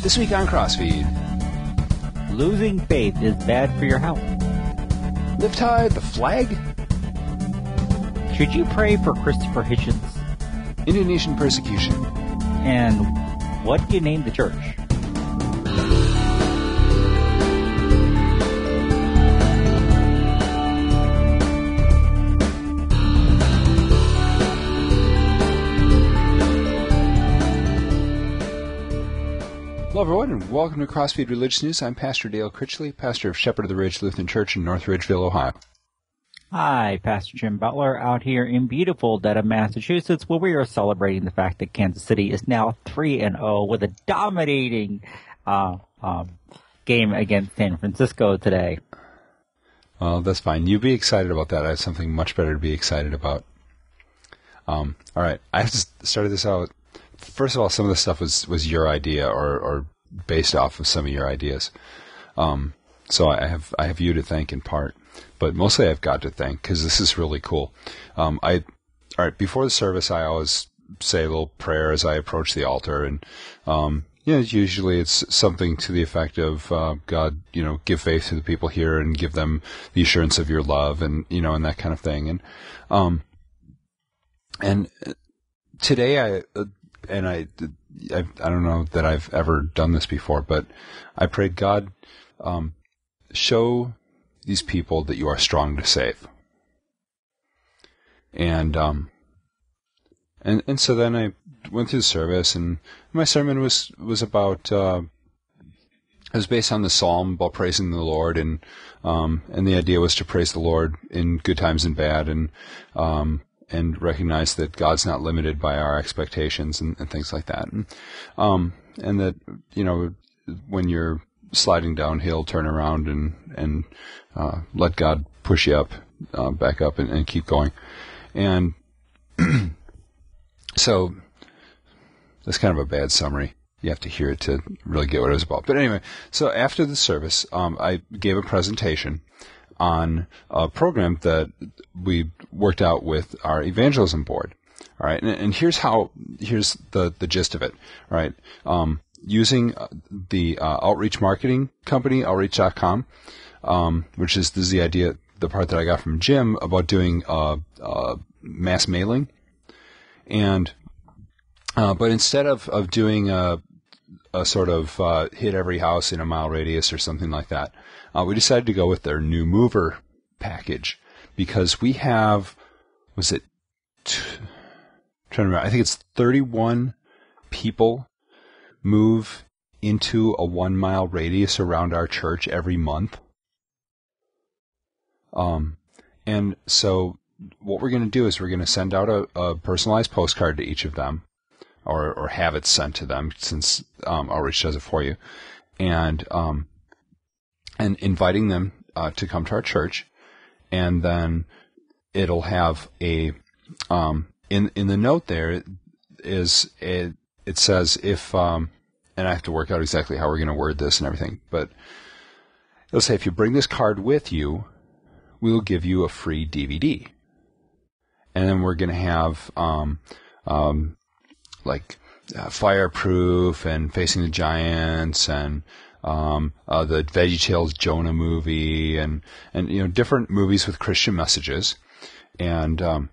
This week on Crossfeed, Losing faith is bad for your health. lift high the flag, Should you pray for Christopher Hitchens? Indonesian persecution, And what do you name the church? Hello, everyone, and welcome to Crossfeed Religious News. I'm Pastor Dale Critchley, pastor of Shepherd of the Ridge Lutheran Church in North Ridgeville, Ohio. Hi, Pastor Jim Butler out here in beautiful Dedham, Massachusetts, where we are celebrating the fact that Kansas City is now 3 and 0 with a dominating uh, um, game against San Francisco today. Well, that's fine. You be excited about that. I have something much better to be excited about. Um, all right, I have started this out. First of all, some of the stuff was was your idea or or based off of some of your ideas. Um, so I have I have you to thank in part, but mostly I've God to thank because this is really cool. Um, I all right before the service, I always say a little prayer as I approach the altar, and um, usually it's something to the effect of uh, God, you know, give faith to the people here and give them the assurance of your love, and you know, and that kind of thing, and um, and today I uh, and I, I I don't know that I've ever done this before, but I prayed God, um, show these people that you are strong to save. And um, and and so then I went through the service, and my sermon was was about uh, it was based on the psalm about praising the Lord, and um, and the idea was to praise the Lord in good times and bad, and um, and recognize that God's not limited by our expectations and, and things like that, and um, and that you know when you're sliding downhill, turn around and and uh, let God push you up, uh, back up, and, and keep going, and so that's kind of a bad summary. You have to hear it to really get what it was about. But anyway, so after the service, um, I gave a presentation on a program that we worked out with our evangelism board. All right, and, and here's how here's the the gist of it. All right, um, using the uh, outreach marketing company outreach.com, um, which is this is the idea, the part that I got from Jim about doing uh, uh, mass mailing, and uh, but instead of of doing a, a sort of uh, hit every house in a mile radius or something like that, uh, we decided to go with their new mover package because we have was it trying to remember I think it's 31 people move into a 1 mile radius around our church every month. Um and so what we're going to do is we're going to send out a, a personalized postcard to each of them or or have it sent to them since um, outreach does it for you. And um and inviting them uh, to come to our church, and then it'll have a um, in in the note there is a, it says if um, and I have to work out exactly how we're going to word this and everything, but it'll say if you bring this card with you, we will give you a free DVD, and then we're going to have um, um, like uh, fireproof and facing the giants and um, uh, the VeggieTales Jonah movie, and and you know different movies with Christian messages, and um,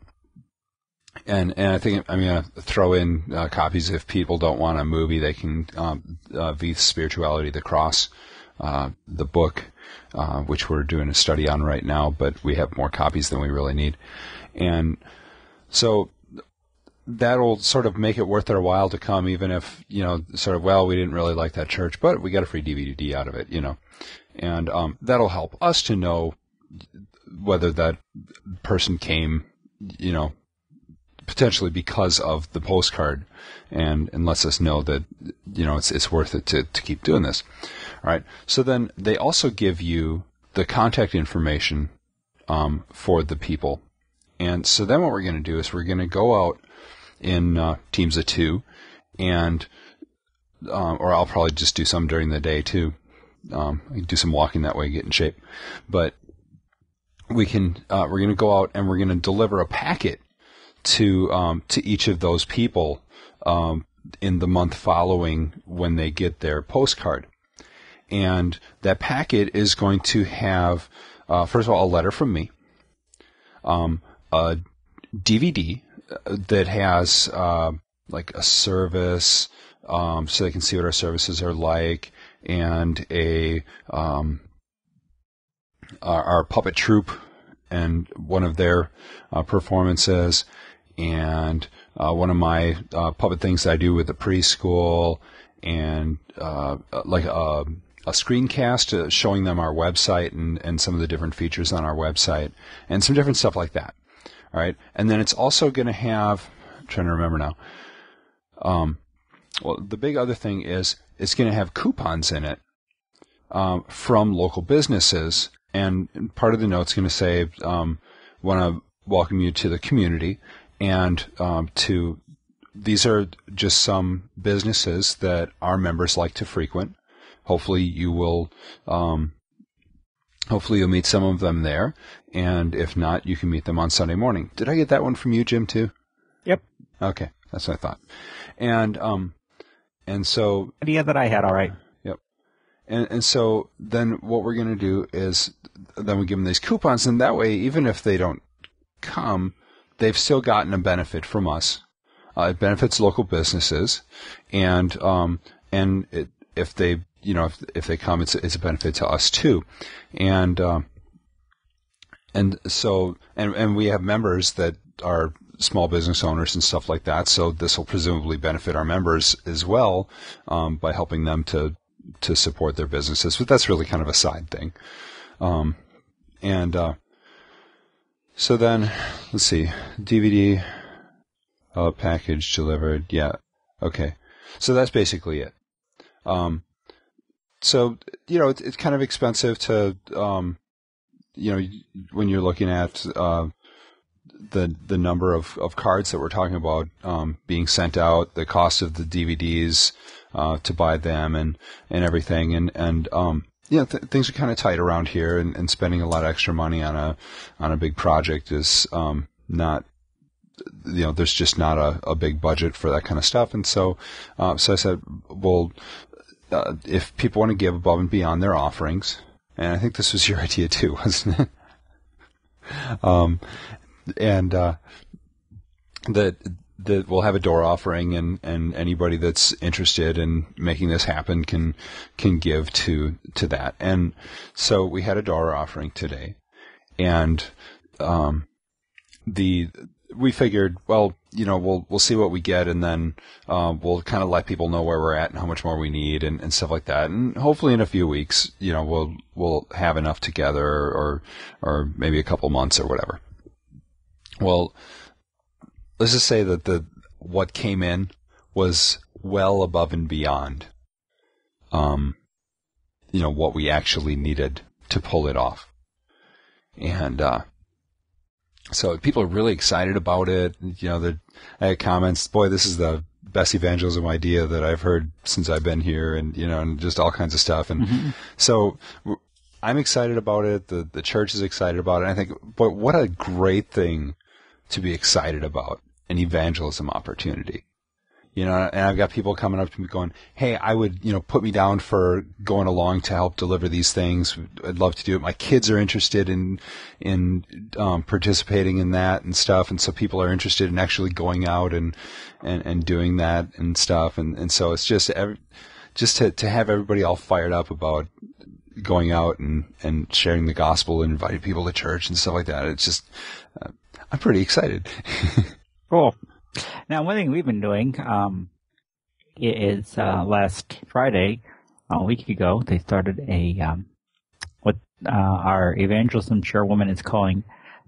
and and I think I'm gonna throw in uh, copies if people don't want a movie, they can um, uh, Veith's Spirituality, the Cross, uh, the book, uh, which we're doing a study on right now, but we have more copies than we really need, and so that'll sort of make it worth their while to come, even if, you know, sort of, well, we didn't really like that church, but we got a free DVD out of it, you know. And um, that'll help us to know whether that person came, you know, potentially because of the postcard and, and lets us know that, you know, it's, it's worth it to, to keep doing this. All right. So then they also give you the contact information um, for the people. And so then what we're going to do is we're going to go out in uh, teams of two, and um, or I'll probably just do some during the day too. Um, do some walking that way, get in shape. But we can uh, we're going to go out and we're going to deliver a packet to um, to each of those people um, in the month following when they get their postcard. And that packet is going to have, uh, first of all, a letter from me, um, a DVD that has uh, like a service, um, so they can see what our services are like, and a um, our, our, puppet troupe and one of their uh, performances, and uh, one of my uh, puppet things that I do with the preschool, and uh, like a, a screencast showing them our website and, and some of the different features on our website, and some different stuff like that. All right, and then it's also going to have. I'm trying to remember now. Um, well, the big other thing is it's going to have coupons in it um, from local businesses, and part of the note's going to say, um, "Want to welcome you to the community," and um, to these are just some businesses that our members like to frequent. Hopefully, you will um, Hopefully you'll meet some of them there, and if not, you can meet them on Sunday morning. Did I get that one from you, Jim, too? Yep. Okay, that's what I thought. And um, and so idea that I had, all right. Yep. And and so then what we're going to do is then we give them these coupons, and that way, even if they don't come, they've still gotten a benefit from us. Uh, it benefits local businesses, and um, and it, if they you know, if, if they come, it's, it's a benefit to us too. And, um, and so, and, and we have members that are small business owners and stuff like that. So this will presumably benefit our members as well, um, by helping them to, to support their businesses. But that's really kind of a side thing. Um, and, uh, so then, let's see, DVD, uh, package delivered. Yeah. Okay. So that's basically it. Um, so you know, it's, it's kind of expensive to, um, you know, when you're looking at uh, the the number of, of cards that we're talking about um, being sent out, the cost of the DVDs uh, to buy them, and and everything, and and um, you know, th- things are kind of tight around here, and, and spending a lot of extra money on a on a big project is um, not you know, there's just not a, a big budget for that kind of stuff. And so, uh, so I said, well, uh, if people want to give above and beyond their offerings, and I think this was your idea too, wasn't it? um, and uh, that that we'll have a door offering, and, and anybody that's interested in making this happen can can give to to that. And so we had a door offering today, and um, the we figured, well, you know, we'll we'll see what we get, and then uh, we'll kind of let people know where we're at and how much more we need, and, and stuff like that. And hopefully, in a few weeks, you know, we'll we'll have enough together, or or maybe a couple months or whatever. Well, let's just say that the what came in was well above and beyond, um, you know, what we actually needed to pull it off, and uh, so people are really excited about it. You know, the, I had comments, boy, this is the best evangelism idea that I've heard since I've been here and, you know, and just all kinds of stuff. And mm-hmm. so I'm excited about it. The, the church is excited about it. I think, boy, what a great thing to be excited about an evangelism opportunity you know, and I've got people coming up to me going, Hey, I would, you know, put me down for going along to help deliver these things. I'd love to do it. My kids are interested in, in, um, participating in that and stuff. And so people are interested in actually going out and, and, and doing that and stuff. And, and so it's just, every, just to, to have everybody all fired up about going out and, and sharing the gospel and inviting people to church and stuff like that. It's just, uh, I'm pretty excited. cool. Now, one thing we've been doing um, is uh, last Friday, a week ago, they started a um, what uh, our evangelism chairwoman is calling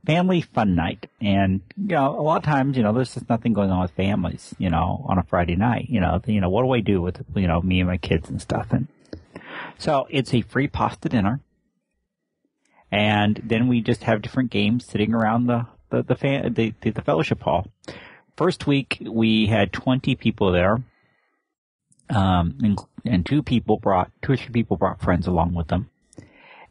Family Fun Night. And you know, a lot of times, you know, there's just nothing going on with families, you know, on a Friday night. You know, you know, what do I do with you know me and my kids and stuff? And so it's a free pasta dinner. And then we just have different games sitting around the the the, the, the, the fellowship hall first week we had 20 people there. Um, and, and, two people brought, two or three people brought friends along with them.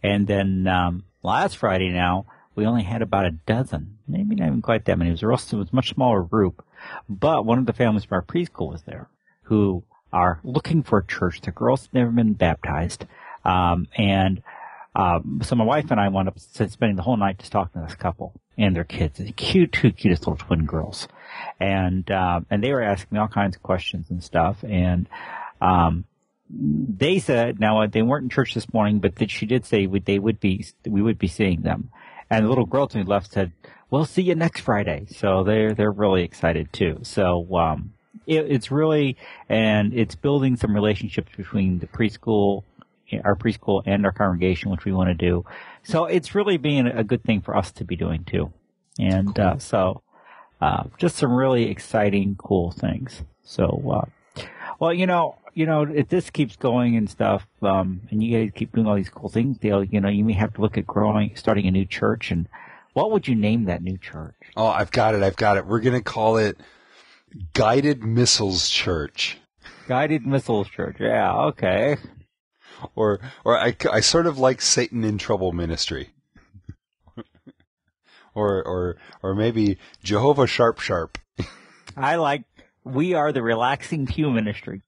And then, um, last Friday now, we only had about a dozen, maybe not even quite that many. It was, a, it was a much smaller group, but one of the families from our preschool was there. who are looking for a church. The girls have never been baptized. Um, and, um, so my wife and I wound up spending the whole night just talking to this couple and their kids, cute, two cutest little twin girls. And, um, and they were asking me all kinds of questions and stuff. And, um, they said, now they weren't in church this morning, but that she did say they would be, we would be seeing them. And the little girl to me left said, we'll see you next Friday. So they're, they're really excited too. So, um, it, it's really, and it's building some relationships between the preschool, our preschool and our congregation, which we want to do. So it's really being a good thing for us to be doing too. And, cool. uh, so, uh, just some really exciting, cool things. So, uh, well, you know, you know, if this keeps going and stuff, um, and you guys keep doing all these cool things, Dale, you know, you may have to look at growing, starting a new church. And what would you name that new church? Oh, I've got it. I've got it. We're going to call it Guided Missiles Church. Guided Missiles Church. Yeah. Okay. Or, or I, I sort of like Satan in Trouble Ministry. Or, or, or maybe Jehovah Sharp Sharp. I like we are the relaxing pew ministry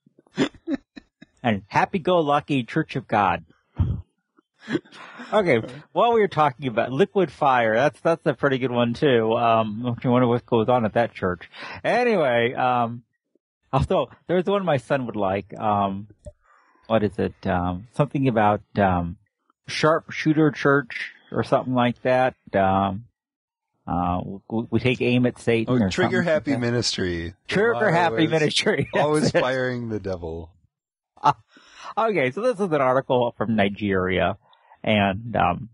and happy-go-lucky Church of God. okay, while we were talking about liquid fire, that's that's a pretty good one too. Um, I wonder what goes on at that church. Anyway, um, although there's one my son would like. Um, what is it? Um, something about um, sharpshooter church or something like that. Um, uh, we, we, take aim at Satan. Oh, trigger happy like ministry. Trigger happy ministry. Always firing the devil. Uh, okay, so this is an article from Nigeria, and um,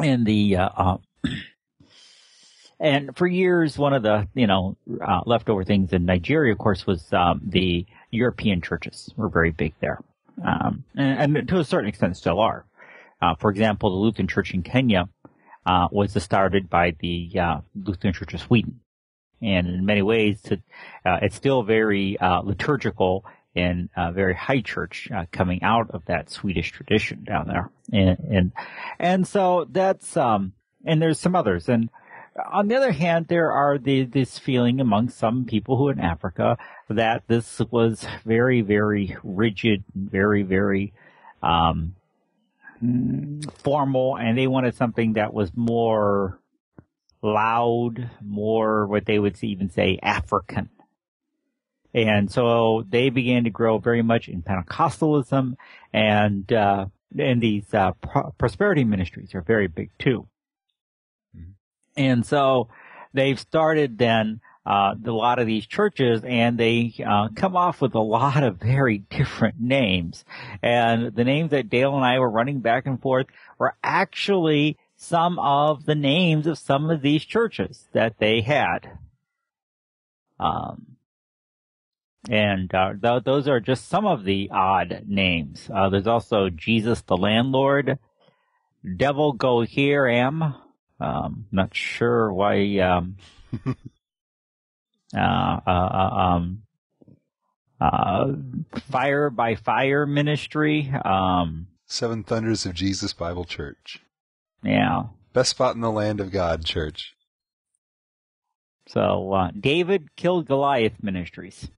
and the uh, uh, and for years, one of the you know uh, leftover things in Nigeria, of course, was um, the European churches were very big there, um, and, and, to a certain extent still are. Uh, for example, the Lutheran Church in Kenya uh, was started by the uh, Lutheran Church of Sweden. And in many ways, uh, it's still very uh, liturgical and uh, very high church uh, coming out of that Swedish tradition down there. And and, and so that's um, and there's some others. And on the other hand, there are the, this feeling among some people who in Africa that this was very, very rigid, very, very um, formal and they wanted something that was more loud, more what they would even say African. And so they began to grow very much in Pentecostalism and, uh, and these, uh, pro- prosperity ministries are very big too. Mm-hmm. And so they've started then uh, a lot of these churches and they uh, come off with a lot of very different names. And the names that Dale and I were running back and forth were actually some of the names of some of these churches that they had. Um, and uh, th- those are just some of the odd names. Uh, there's also Jesus the Landlord, Devil Go Here Am. Um, not sure why um, um, uh, Fire by Fire Ministry. Um, Seven Thunders of Jesus Bible Church. Yeah. Best spot in the land of God Church. So, uh, David killed Goliath Ministries.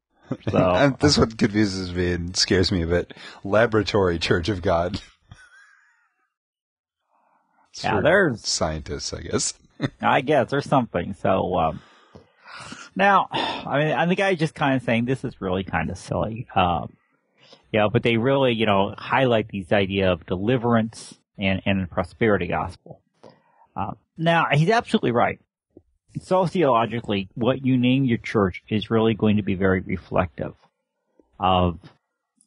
So, this one confuses me and scares me a bit. Laboratory Church of God. yeah, there's scientists, I guess. I guess there's something. So, um, now, I mean, and the guy just kind of saying this is really kind of silly. Um, yeah, but they really, you know, highlight these idea of deliverance and, and prosperity gospel. Uh, now, he's absolutely right. Sociologically, what you name your church is really going to be very reflective of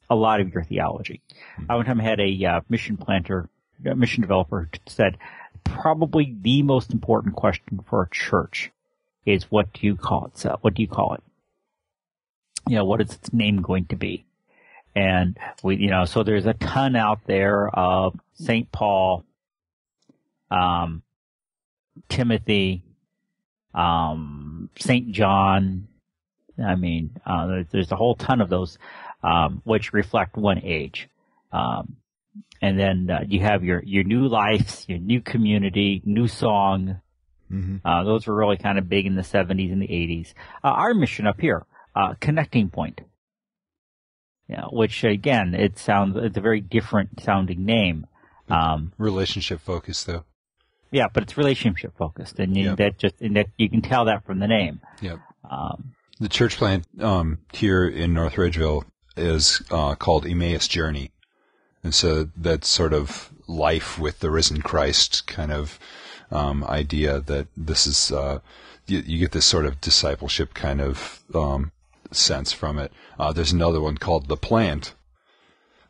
a lot of your theology. I one time had a uh, mission planter, a mission developer said, probably the most important question for a church is what do you call it? So what do you call it? You know, what is its name going to be? And we, you know, so there's a ton out there of St. Paul, um, Timothy, um, St. John. I mean, uh, there's, a whole ton of those, um, which reflect one age. Um, and then uh, you have your, your new life, your new community, new song, Mm-hmm. Uh, those were really kind of big in the 70s and the 80s. Uh, our mission up here, uh, connecting point. You know, which again, it sounds it's a very different sounding name. Um, Relationship focused, though. yeah, but it's relationship focused, and you, Yep. that just and that you can tell that from the name. Yep. Um, The church plant um, here in North Ridgeville is uh, called Emmaus Journey, and so that's sort of life with the risen Christ kind of um, idea that this is uh, you, you get this sort of discipleship kind of um, sense from it. Uh, there's another one called the Plant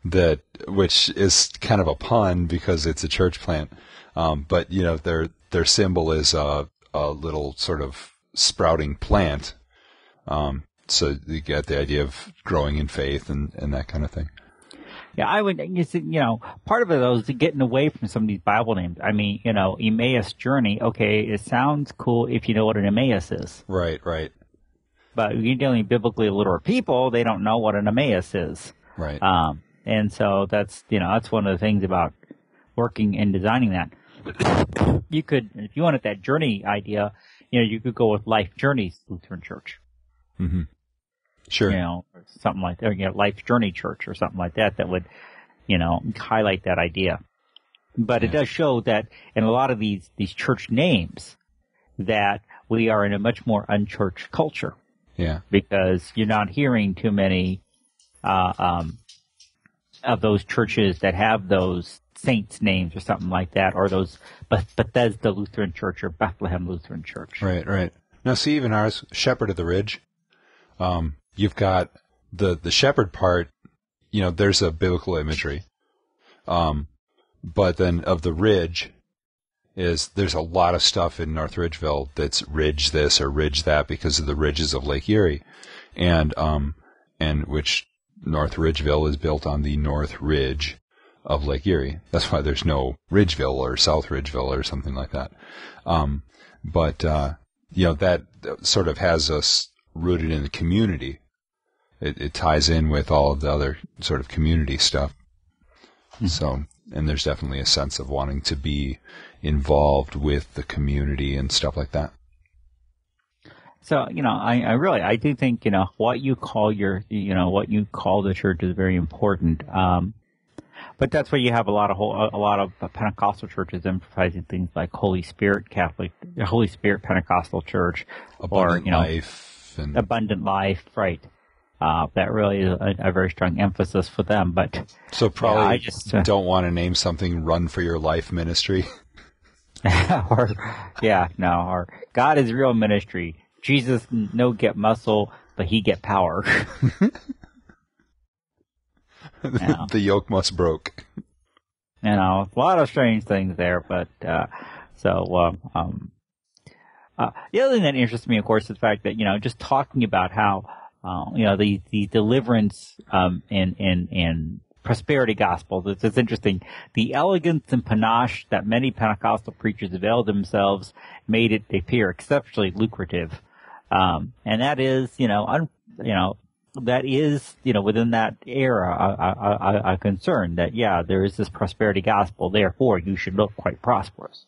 that which is kind of a pun because it's a church plant, um, but you know their their symbol is a, a little sort of sprouting plant. Um, so you get the idea of growing in faith and, and that kind of thing. Yeah, I would, you know, part of it though is getting away from some of these Bible names. I mean, you know, Emmaus Journey, okay, it sounds cool if you know what an Emmaus is. Right, right, But you're dealing with biblically illiterate people, they don't know what an Emmaus is. right. Um, and so that's, you know, that's one of the things about working and designing that. You could, if you wanted that journey idea, you know, you could go with Life Journeys Lutheran Church. hmm Sure. you know, or something like that, or, you know, Life Journey Church or something like that that would, you know, highlight that idea. But it does show that in a lot of these, these church names that we are in a much more unchurched culture Yeah. because you're not hearing too many, uh, um, of those churches that have those saints names or something like that, or those Beth- Bethesda Lutheran Church or Bethlehem Lutheran Church. Right, right. Now, see, even ours, Shepherd of the Ridge, um, you've got the, the shepherd part, you know, there's a biblical imagery. Um, but then of the ridge is there's a lot of stuff in North Ridgeville that's ridge this or ridge that because of the ridges of Lake Erie. And, um, and which North Ridgeville is built on the North Ridge of Lake Erie. That's why there's no Ridgeville or South Ridgeville or something like that. Um, but, uh, you know, that sort of has us rooted in the community. It, it ties in with all of the other sort of community stuff. So, and there's definitely a sense of wanting to be involved with the community and stuff like that. So, you know, I, I really, I do think, you know, what you call your, you know, what you call the church is very important. Um, but that's where you have a lot of whole, a lot of Pentecostal churches emphasizing things like Holy Spirit Catholic, Holy Spirit Pentecostal Church, or you know, life and abundant life, right? Uh, that really is a, a very strong emphasis for them. But so probably I just, uh, don't want to name something "Run for Your Life" ministry. or yeah, no, or God is real ministry. Jesus no get muscle, but he get power. Yeah. the yoke must broke. you know, a lot of strange things there, but, uh, so, um, um, uh, the other thing that interests me, of course, is the fact that, you know, just talking about how, uh, you know, the, the deliverance, um, and, and, and prosperity gospel, it's, it's interesting. The elegance and panache that many Pentecostal preachers availed themselves made it appear exceptionally lucrative. Um, and that is, you know, un, you know, that is, you know, within that era, a, a, a concern that, yeah, there is this prosperity gospel, therefore you should look quite prosperous.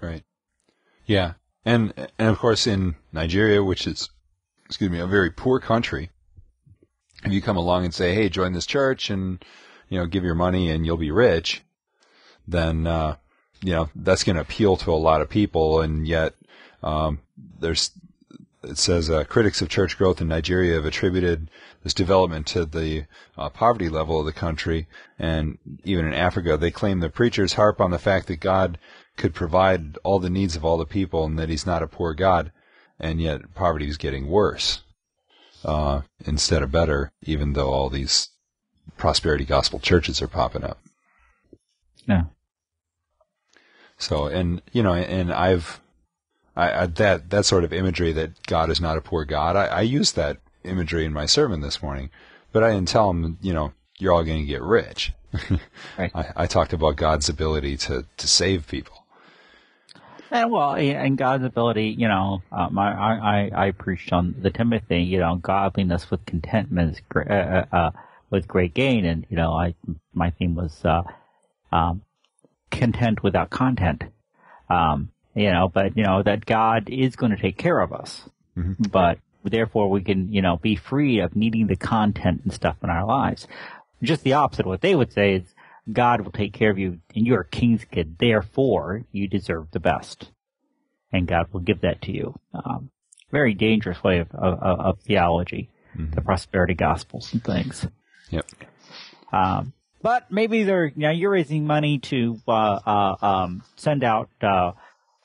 Right. Yeah. And and of course in Nigeria, which is excuse me, a very poor country, if you come along and say, "Hey, join this church and you know, give your money and you'll be rich," then uh, you know, that's going to appeal to a lot of people. And yet um, there's it says uh, critics of church growth in Nigeria have attributed this development to the uh, poverty level of the country, and even in Africa, they claim the preachers harp on the fact that God could provide all the needs of all the people, and that He's not a poor God, and yet poverty is getting worse uh, instead of better, even though all these prosperity gospel churches are popping up. Yeah. So, and you know, and I've I, I, that that sort of imagery that God is not a poor God. I, I used that imagery in my sermon this morning, but I didn't tell him, you know, you're all going to get rich. Right. I, I talked about God's ability to to save people. And well, and God's ability, you know, um, I, I, I preached on the Timothy, you know, godliness with contentment is great, uh, uh, with great gain. And, you know, I, my theme was, uh, um, content without content. Um, you know, but, you know, that God is going to take care of us. Mhm. But, therefore we can, you know, be free of needing the content and stuff in our lives. Just the opposite. of What they would say is God will take care of you and you're a king's kid. Therefore, you deserve the best. And God will give that to you. Um, very dangerous way of, of, of theology, mm-hmm. the prosperity gospels and things. Yep. Um, but maybe they're, you know, you're raising money to, uh, uh, um, send out, uh,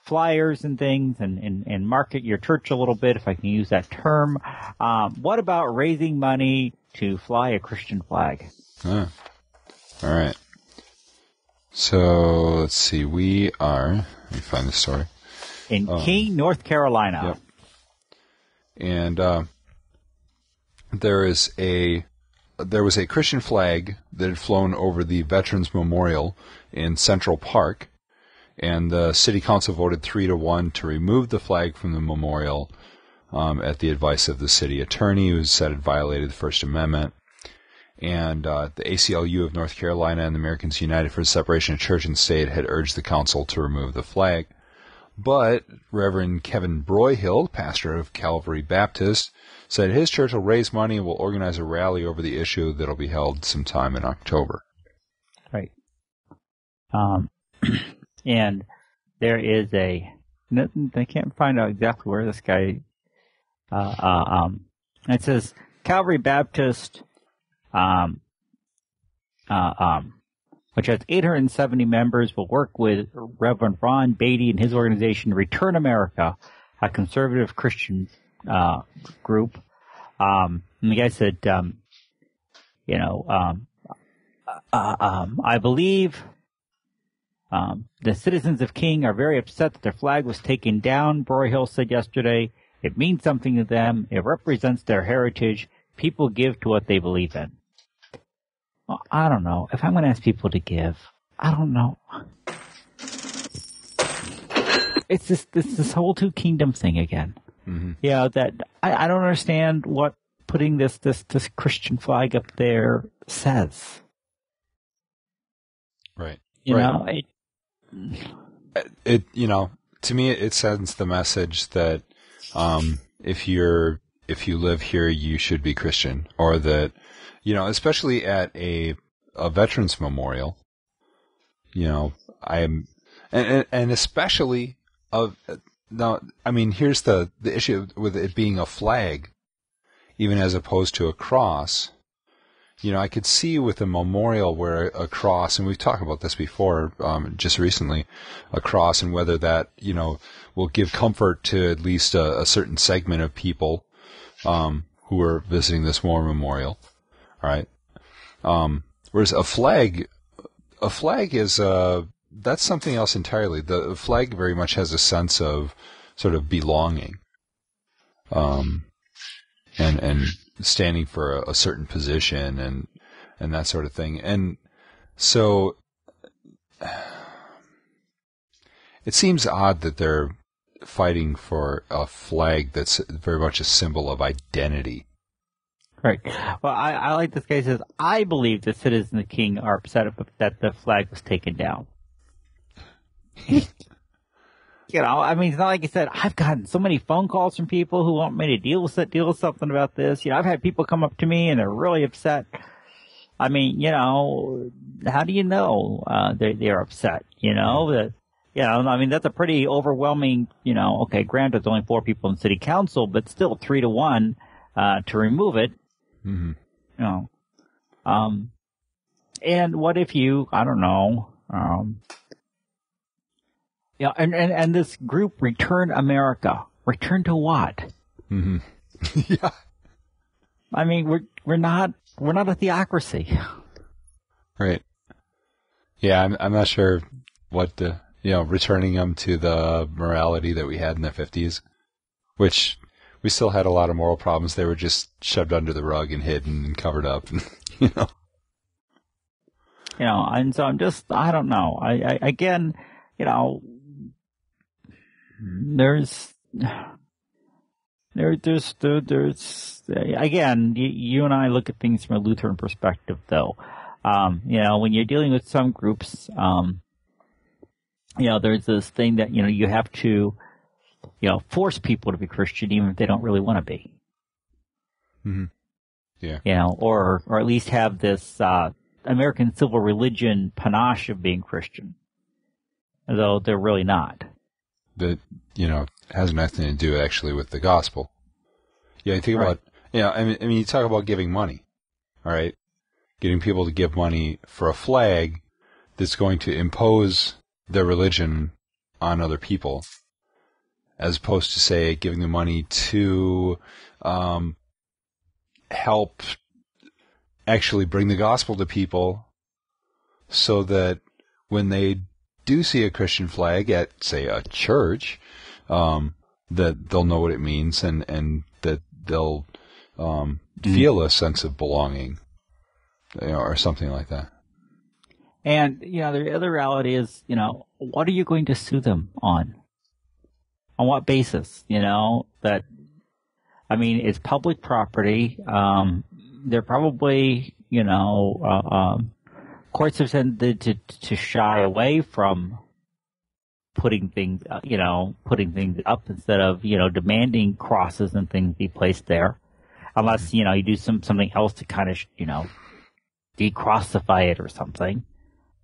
flyers and things and, and, and market your church a little bit, if I can use that term. Um, what about raising money to fly a Christian flag? All right. So let's see. We are. Let me find the story. In um, North Carolina. Yep. And uh, there is a there was a Christian flag that had flown over the Veterans Memorial in Central Park, and the city council voted three to one to remove the flag from the memorial um, at the advice of the city attorney, who said it violated the First Amendment. And uh, the ACLU of North Carolina and the Americans United for the Separation of Church and State had urged the council to remove the flag. But Reverend Kevin Broyhill, pastor of Calvary Baptist, said his church will raise money and will organize a rally over the issue that'll be held sometime in October. Right. Um, and there is a I can't find out exactly where this guy. Uh, uh, um, it says Calvary Baptist, um, uh, um, which has 870 members, will work with Reverend Ron Baity and his organization, Return America, a conservative Christian uh, group. Um, and the guy said, um, you know, um, uh, um, I believe the citizens of King are very upset that their flag was taken down, Broyhill said yesterday. It means something to them. It represents their heritage. People give to what they believe in. Well, I don't know. If I'm going to ask people to give, I don't know. It's this, this, this whole two kingdom thing again. Mm-hmm. Yeah, that I, I don't understand what putting this, this, this Christian flag up there says. Right. You right. know, it, it you know to me it sends the message that um, if you're if you live here you should be Christian or that you know especially at a a veterans memorial you know I'm and and especially of now I mean here's the the issue with it being a flag even as opposed to a cross you know, I could see with a memorial where a cross, and we've talked about this before, um, just recently, a cross and whether that, you know, will give comfort to at least a, a certain segment of people, um, who are visiting this war memorial. Right. Um, whereas a flag, a flag is, uh, that's something else entirely. The flag very much has a sense of sort of belonging. Um, and, and standing for a, a certain position and and that sort of thing. And so it seems odd that they're fighting for a flag that's very much a symbol of identity. Right. Well, I, I like this guy says, I believe the citizens of the king are upset that the flag was taken down. you know, I mean, it's not like you said, I've gotten so many phone calls from people who want me to deal with deal with something about this. You know, I've had people come up to me and they're really upset. I mean, you know, how do you know, uh, they're, they're upset? You know, that, you know, I mean, that's a pretty overwhelming, you know, okay, granted, there's only four people in city council, but still three to one, uh, to remove it. Mm-hmm. You know, um, and what if you, I don't know, um, yeah, and, and, and this group, Return America. Return to what? Mm-hmm. yeah. I mean, we're, we're not, we're not a theocracy. Right. Yeah, I'm, I'm not sure what the, you know, returning them to the morality that we had in the 50s, which we still had a lot of moral problems. They were just shoved under the rug and hidden and covered up, and, you know. You know, and so I'm just, I don't know. I, I again, you know, there's there, there's there, there's again you, you, and I look at things from a Lutheran perspective though um, you know when you're dealing with some groups um, you know there's this thing that you know you have to you know force people to be Christian even if they don't really want to be Mm-hmm. Yeah. You know, or, or at least have this, uh, American civil religion panache of being Christian. Though they're really not. That, you know, has nothing to do actually with the gospel. Yeah, you think Right. about, you know, I mean, I mean, you talk about giving money, all right? Getting people to give money for a flag that's going to impose their religion on other people, as opposed to say giving the money to um, help actually bring the gospel to people, so that when they do see a Christian flag at, say, a church, um, that they'll know what it means and, and that they'll um, feel a sense of belonging, you know, or something like that. And, you know, the other reality is, you know, what are you going to sue them on? On what basis? You know, that, I mean, it's public property. Um, they're probably, you know, uh, um, courts have tended to, to shy away from putting things, uh, you know, putting things up instead of, you know, demanding crosses and things be placed there. Unless, you know, you do some, something else to kind of, you know, decrossify it or something.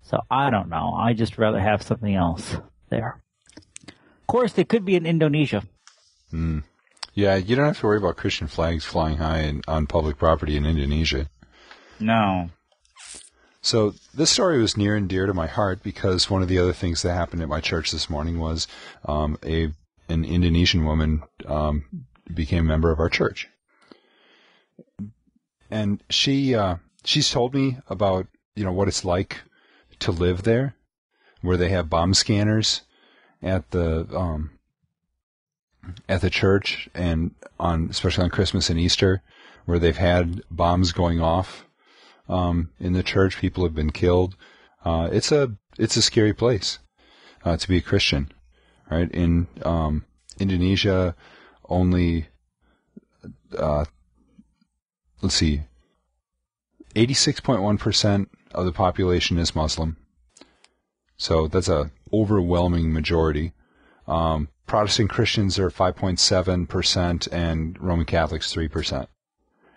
So I don't know. I just rather have something else there. Of course, they could be in Indonesia. Yeah, you don't have to worry about Christian flags flying high in, on public property in Indonesia. No. So this story was near and dear to my heart because one of the other things that happened at my church this morning was um, a an Indonesian woman um, became a member of our church, and she uh, she's told me about you know what it's like to live there, where they have bomb scanners at the um, at the church and on especially on Christmas and Easter, where they've had bombs going off um, in the church. People have been killed. Uh, it's a it's a scary place uh, to be a Christian, right? In um, Indonesia, only uh, let's see, eighty six point one percent of the population is Muslim. So that's a overwhelming majority. Um, Protestant Christians are five point seven percent, and Roman Catholics three percent.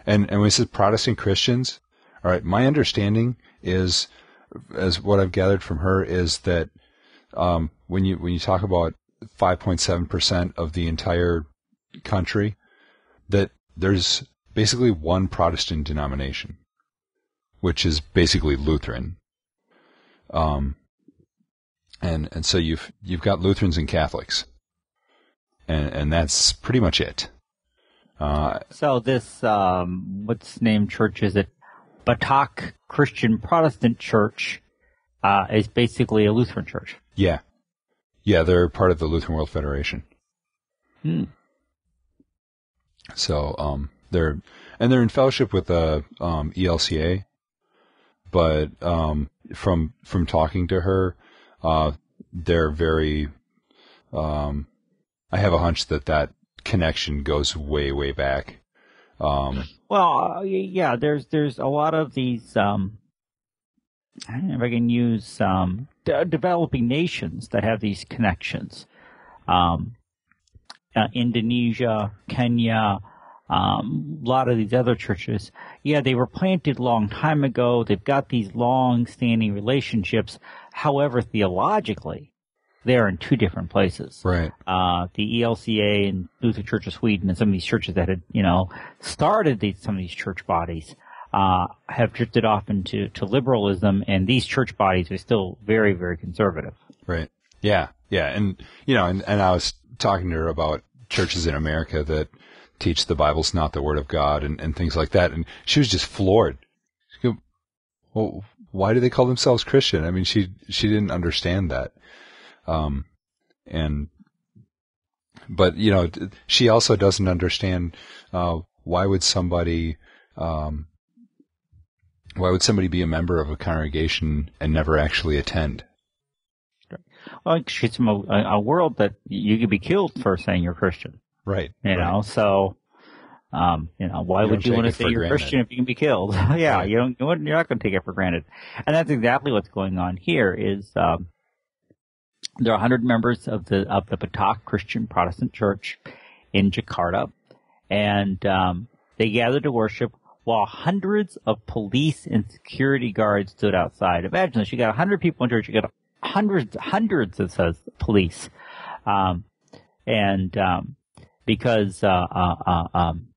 And and when it says Protestant Christians, all right, my understanding is, as what I've gathered from her, is that um, when you when you talk about 5.7 percent of the entire country, that there's basically one Protestant denomination, which is basically Lutheran. Um, and and so you've you've got Lutherans and Catholics, and and that's pretty much it. Uh, So this, um, what's the name church is it? Batak Christian Protestant Church, uh, is basically a Lutheran church. yeah, yeah, they're part of the Lutheran World Federation. Hmm. So um, they're and they're in fellowship with the um, ELCA, but um, from from talking to her, uh, they're very. Um, I have a hunch that that connection goes way way back. Um, Well, uh, yeah, there's there's a lot of these. Um, I don't know if I can use um, de- developing nations that have these connections. Um, uh, Indonesia, Kenya, um, a lot of these other churches. Yeah, they were planted long time ago. They've got these long-standing relationships. However, theologically, they're in two different places right. uh, the ELCA and Lutheran Church of Sweden and some of these churches that had, you know, started these, some of these church bodies, uh, have drifted off into to liberalism and these church bodies are still very, very conservative. Right. Yeah. Yeah. And, you know, and, and I was talking to her about churches in America that teach the Bible's not the word of God and, and things like that. And she was just floored. She go, well, why do they call themselves Christian? I mean, she, she didn't understand that. Um, and, but, you know, she also doesn't understand, uh, why would somebody, um, why would somebody be a member of a congregation and never actually attend? Well, she's from a, a world that you could be killed for saying you're Christian, Right. you right. know, so, um, you know, why You would you want to say you're granted. Christian if you can be killed? yeah, you don't, you wouldn't- you're not going to take it for granted. And that's exactly what's going on here is, um, there are 100 members of the, of the Batak Christian Protestant Church in Jakarta. And, um, They gathered to worship while hundreds of police and security guards stood outside. Imagine this. You got a hundred people in church. You got hundreds, hundreds, it says, police. Um, and, um, because, uh, uh, uh, um,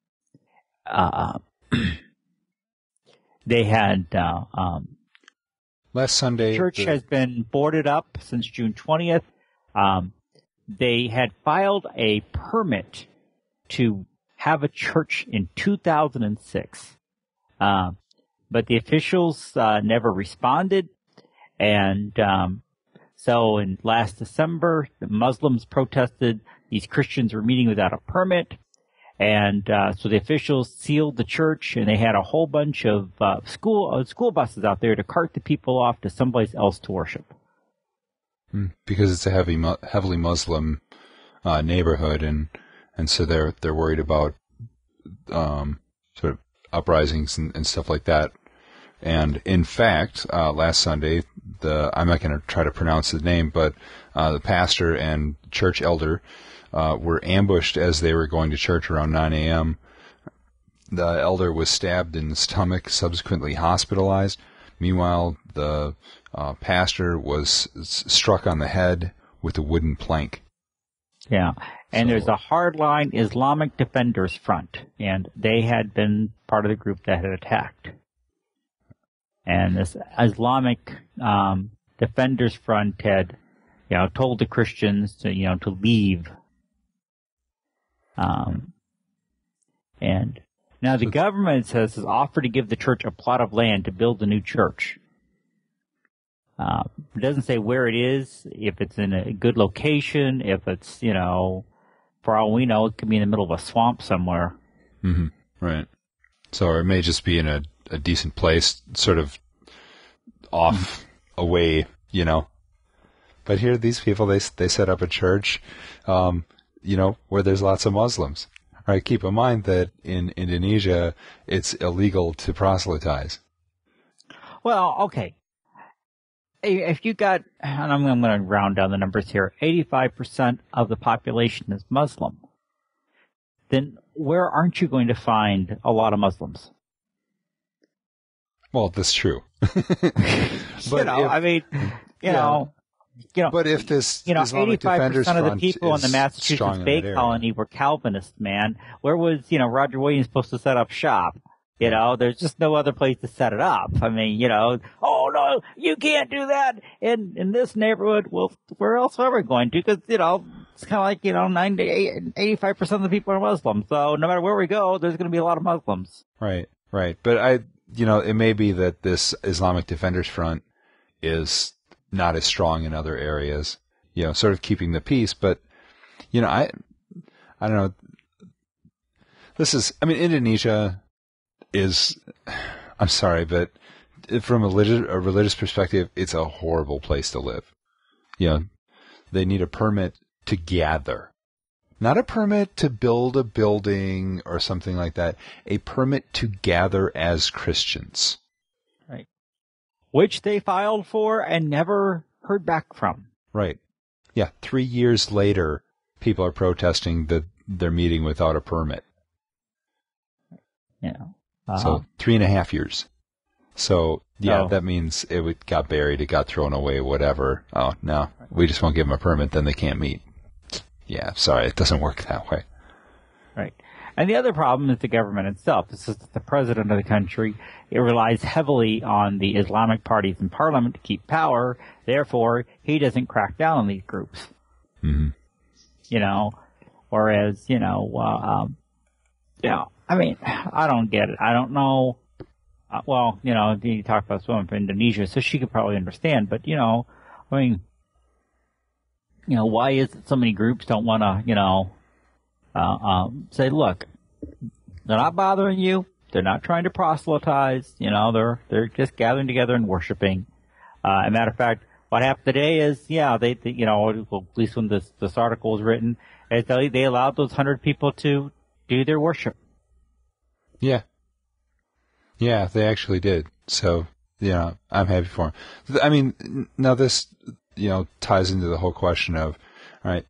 uh, they had, uh, um, Last Sunday, church the- has been boarded up since June 20th. Um, they had filed a permit to have a church in 2006. Uh, but the officials uh, never responded. And um, so in last December, the Muslims protested these Christians were meeting without a permit. And uh, so the officials sealed the church, and they had a whole bunch of uh, school uh, school buses out there to cart the people off to someplace else to worship. Mm, because it's a heavy, heavily Muslim uh, neighborhood, and and so they're they're worried about um, sort of uprisings and, and stuff like that. And in fact, uh, last Sunday, the I'm not going to try to pronounce the name, but uh, the pastor and church elder uh, were ambushed as they were going to church around 9 a.m. The elder was stabbed in the stomach, subsequently hospitalized. Meanwhile, the uh, pastor was s- struck on the head with a wooden plank. Yeah. And So- there's a hardline Islamic Defenders Front, and they had been part of the group that had attacked. And this Islamic um, Defenders Front had, you know, told the Christians to, you know, to leave. Um, and now the government says has offered to give the church a plot of land to build a new church. Uh, it doesn't say where it is, if it's in a good location, if it's, you know, for all we know, it could be in the middle of a swamp somewhere. hmm Right. So it may just be in a, a decent place, sort of off, away, you know. But here, these people they they set up a church, um, you know, where there's lots of Muslims. All right. Keep in mind that in Indonesia, it's illegal to proselytize. Well, okay. If you got, and I'm, going to round down the numbers here, 85% of the population is Muslim, then where aren't you going to find a lot of Muslims? Well, that's true. you But know, if- I mean, you Yeah. know, you know, But if this you know, eighty-five percent of the people in the Massachusetts Bay Colony were Calvinists, man. Where was you know Roger Williams supposed to set up shop? You know, there's just no other place to set it up. I mean, you know, oh no, you can't do that in in this neighborhood. Well, where else are we going to? Because you know, it's kind of like you know, 85 percent of the people are Muslim. So no matter where we go, there's going to be a lot of Muslims. Right, right. But I, you know, it may be that this Islamic Defenders Front is not as strong in other areas, you know, sort of keeping the peace. But, you know, I, I don't know. This is, I mean, Indonesia is, I'm sorry, but from a religious, a religious perspective, it's a horrible place to live. You know, they need a permit to gather. Not a permit to build a building or something like that. A permit to gather as Christians. Which they filed for and never heard back from. Right. Yeah. Three years later, people are protesting that they're meeting without a permit. You know, uh, So three and a half years. So yeah, Oh. that means it got buried, it got thrown away, whatever. Oh no, we just won't give them a permit, then they can't meet. Yeah, sorry, it doesn't work that way. Right. And the other problem is the government itself. It's just that the president of the country, it relies heavily on the Islamic parties in parliament to keep power. Therefore, he doesn't crack down on these groups. hmm You know, whereas, you know, uh, um, you know, I mean, I don't get it. I don't know. Uh, well, you know, you talk about this woman from Indonesia, so she could probably understand, but you know, I mean, you know, why is it so many groups don't want to, you know, uh, um, say, look, they're not bothering you. They're not trying to proselytize. You know, they're they're just gathering together and worshiping. Uh, a matter of fact, what happened today is, yeah, they, they you know, at least when this this article was written, is they they allowed those hundred people to do their worship. Yeah. Yeah, they actually did. So, yeah, I'm happy for them. I mean, now this, you know, ties into the whole question of, all right,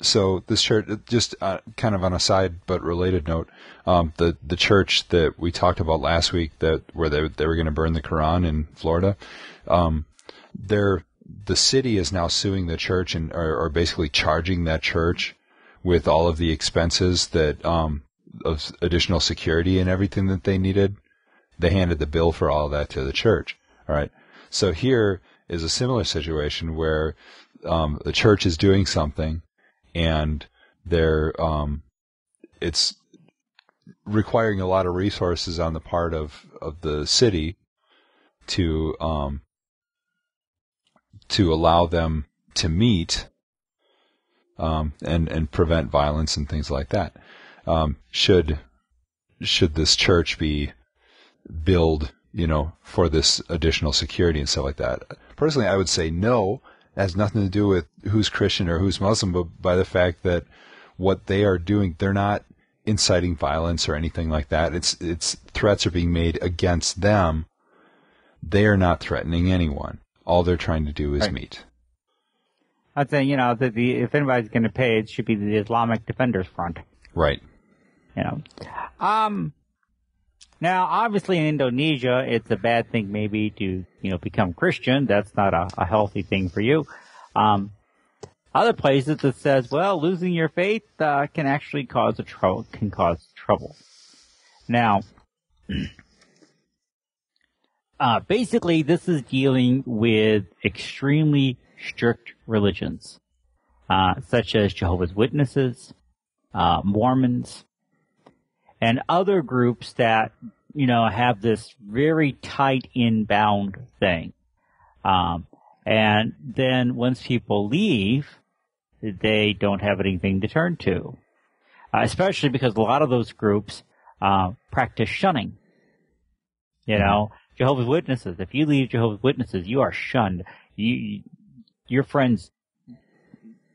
so this church, just uh, kind of on a side but related note, um, the the church that we talked about last week that where they they were going to burn the Quran in Florida, um, they're the city is now suing the church and are, basically charging that church with all of the expenses that um, of additional security and everything that they needed. They handed the bill for all that to the church. All right. So here is a similar situation where um, the church is doing something and they're um, it's requiring a lot of resources on the part of, of the city to um, to allow them to meet um, and and prevent violence and things like that. Um, should should this church be billed, you know, for this additional security and stuff like that? Personally, I would say no. It has nothing to do with who's Christian or who's Muslim, but by the fact that what they are doing, they're not inciting violence or anything like that. It's it's threats are being made against them. They are not threatening anyone. All they're trying to do is right. meet. I'd say, you know, that the if anybody's going to pay, it should be the Islamic Defenders Front. Right. You know, um, now obviously in Indonesia, it's a bad thing maybe to you know become Christian. That's not a, a healthy thing for you. Um, other places it says, well, losing your faith uh, can actually cause a trouble. Can cause trouble. Now, uh, basically, this is dealing with extremely strict religions, uh, such as Jehovah's Witnesses, uh, Mormons, and other groups that you know have this very tight inbound thing. Um, and then once people leave, they don't have anything to turn to, uh, especially because a lot of those groups uh, practice shunning. You mm-hmm. know, Jehovah's Witnesses. If you leave Jehovah's Witnesses, you are shunned. You, your friends,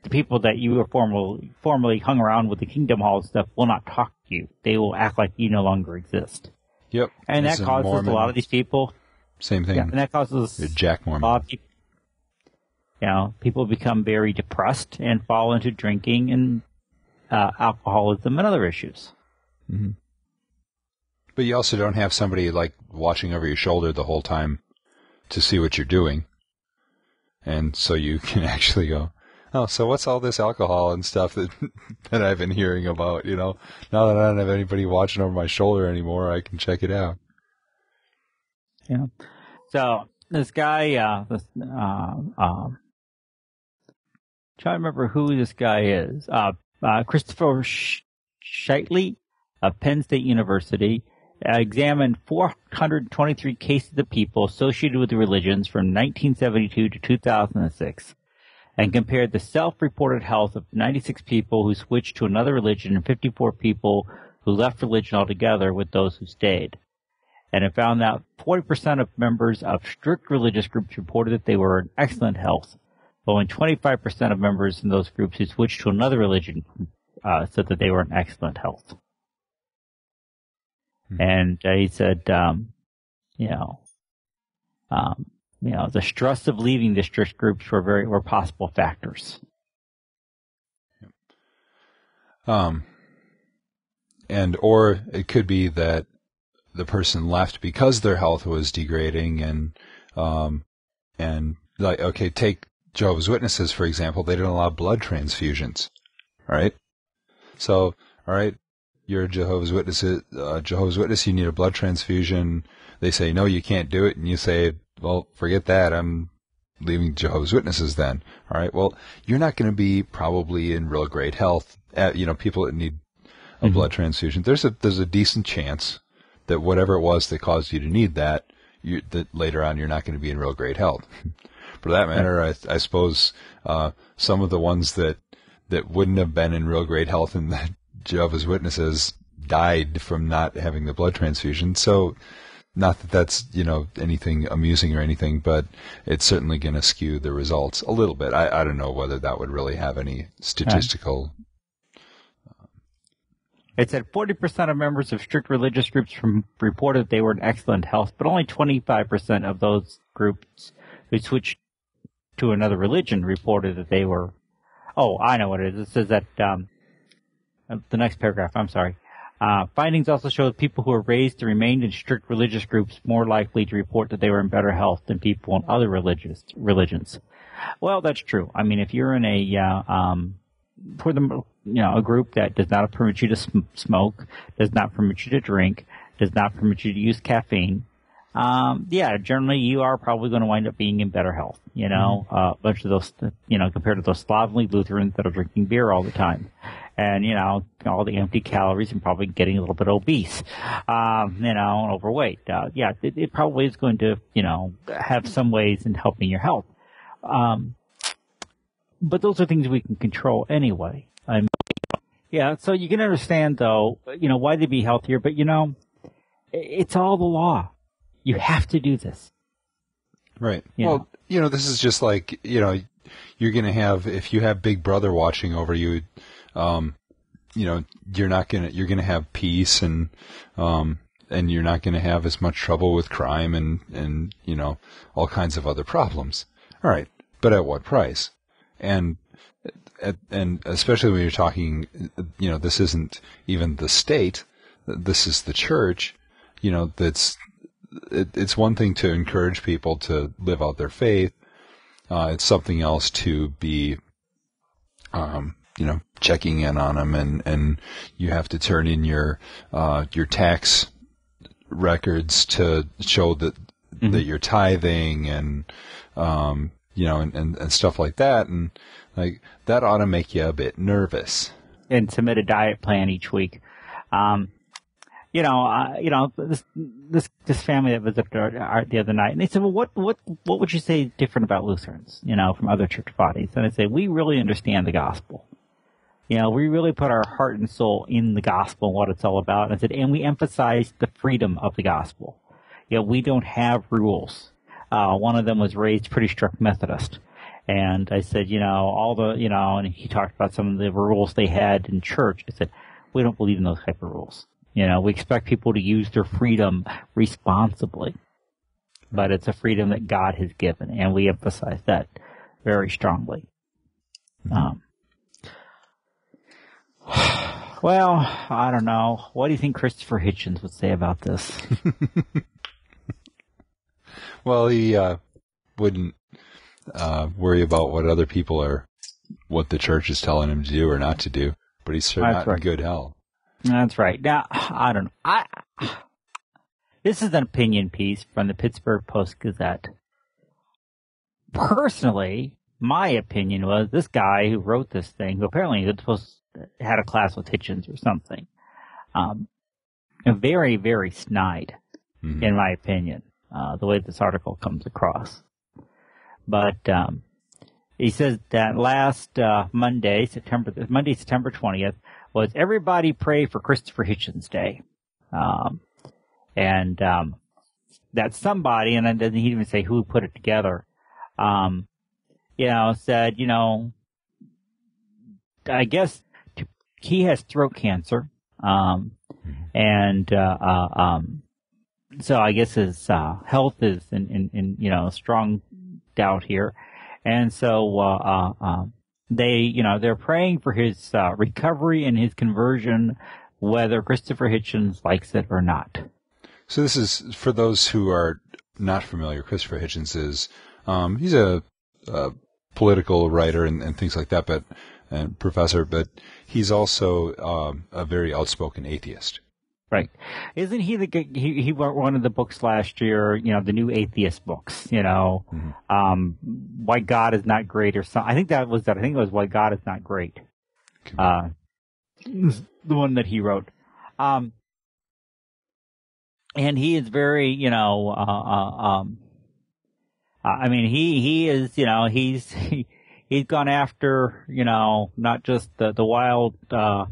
the people that you were formerly formerly hung around with the Kingdom Hall stuff, will not talk to you. They will act like you no longer exist. Yep. And that causes Mormon. a lot of these people. Same thing. Yeah, and that causes Jack Mormon. A lot of people, you know, people become very depressed and fall into drinking and uh, alcoholism and other issues. Mm-hmm. But you also don't have somebody like watching over your shoulder the whole time to see what you're doing. And so you can actually go, oh, so what's all this alcohol and stuff that that I've been hearing about? You know, now that I don't have anybody watching over my shoulder anymore, I can check it out. Yeah. So this guy, uh, this, uh, um, trying to remember who this guy is. Uh, uh Christopher Scheitle of Penn State University examined 423 cases of people associated with the religions from 1972 to 2006 and compared the self-reported health of 96 people who switched to another religion and 54 people who left religion altogether with those who stayed. And it found that 40% of members of strict religious groups reported that they were in excellent health, but only 25% of members in those groups who switched to another religion uh, said that they were in excellent health. Mm-hmm. And uh, he said, um, you know, um, you know, the stress of leaving the strict groups were very were possible factors. Um, and or it could be that the person left because their health was degrading and um, and like okay, take Jehovah's Witnesses for example, they don't allow blood transfusions, right? So, all right, you're a Jehovah's Witness, uh, Jehovah's Witness, you need a blood transfusion. They say, no, you can't do it. And you say, well, forget that. I'm leaving Jehovah's Witnesses then. All right. Well, you're not going to be probably in real great health. At, you know, people that need a mm-hmm. blood transfusion. There's a, there's a decent chance that whatever it was that caused you to need that, you, that later on you're not going to be in real great health. For that matter, I, I suppose, uh, some of the ones that, that wouldn't have been in real great health and that Jehovah's Witnesses died from not having the blood transfusion. So, not that that's you know anything amusing or anything, but it's certainly going to skew the results a little bit. I, I don't know whether that would really have any statistical. It said 40% of members of strict religious groups from, reported they were in excellent health, but only 25% of those groups who switched to another religion reported that they were Oh, I know what it is. It says that um, uh, the next paragraph. I'm sorry. Uh, findings also show that people who were raised to remain in strict religious groups more likely to report that they were in better health than people in other religious religions. Well, that's true. I mean, if you're in a uh, um, for the you know a group that does not permit you to sm- smoke, does not permit you to drink, does not permit you to use caffeine, um, yeah, generally you are probably going to wind up being in better health. You know, mm-hmm. uh, a bunch of those, you know, compared to those slovenly Lutherans that are drinking beer all the time. And, you know, all the empty calories and probably getting a little bit obese, um, you know, and overweight. Uh, yeah, it, it, probably is going to, you know, have some ways in helping your health. Um, but those are things we can control anyway. I mean, yeah, so you can understand though, you know, why they'd be healthier, but you know, it's all the law you have to do this. Right. You well, know? you know, this is just like, you know, you're going to have, if you have Big Brother watching over you, um, you know, you're not to, you're to have peace and, um, and you're not to have as much trouble with crime and, and, you know, all kinds of other problems. All right. But at what price? And, at, and especially when you're talking, you know, this isn't even the state. This is the church, you know, that's it, it's one thing to encourage people to live out their faith. Uh, it's something else to be, um, you know, checking in on them, and and you have to turn in your uh, your tax records to show that mm-hmm. that you're tithing and um, you know and, and, and stuff like that, and like that ought to make you a bit nervous. And submit a diet plan each week. Um, you know, uh, you know, this, this, this family that visited our, the other night, and they said, well, what, what, what would you say is different about Lutherans, you know, from other church bodies? And I say, we really understand the gospel. You know, we really put our heart and soul in the gospel and what it's all about. And I said, and we emphasize the freedom of the gospel. You know, we don't have rules. Uh, one of them was raised pretty strict Methodist. And I said, you know, all the, you know, and he talked about some of the rules they had in church. I said, we don't believe in those type of rules. You know, we expect people to use their freedom responsibly, but it's a freedom that God has given, and we emphasize that very strongly. Mm-hmm. Um, well, I don't know. What do you think Christopher Hitchens would say about this? well, he uh, wouldn't uh, worry about what other people are, what the church is telling him to do or not to do, but he's sure not right. in good health. That's right. Now, I don't know. I, this is an opinion piece from the Pittsburgh Post Gazette. Personally, my opinion was this guy who wrote this thing, who apparently supposed had a class with Hitchens or something, um, very, very snide, mm-hmm. in my opinion, uh, the way this article comes across. But, um, he says that last, uh, Monday, September, Monday, September 20th, was everybody pray for Christopher Hitchens Day. Um, and, um, that somebody, and then doesn't even say who put it together, um, you know, said, you know, I guess he has throat cancer, um, and, uh, uh, um, so I guess his, uh, health is in, in, in, you know, strong doubt here. And so, uh, uh, um, they, you know, they're praying for his uh, recovery and his conversion, whether Christopher Hitchens likes it or not. So this is for those who are not familiar. Christopher Hitchens is um, he's a, a, political writer and, and, things like that, but and professor, but he's also um, a very outspoken atheist. Right. Isn't he the he he wrote one of the books last year? You know, the new atheist books. You know, mm-hmm. um, why God is not great or something. I think that was that. I think it was why God is not great. Uh, the one that he wrote. Um, and he is very, you know, uh, uh, um, I mean, he he is, you know, he's he, he's gone after, you know, not just the the wild. uh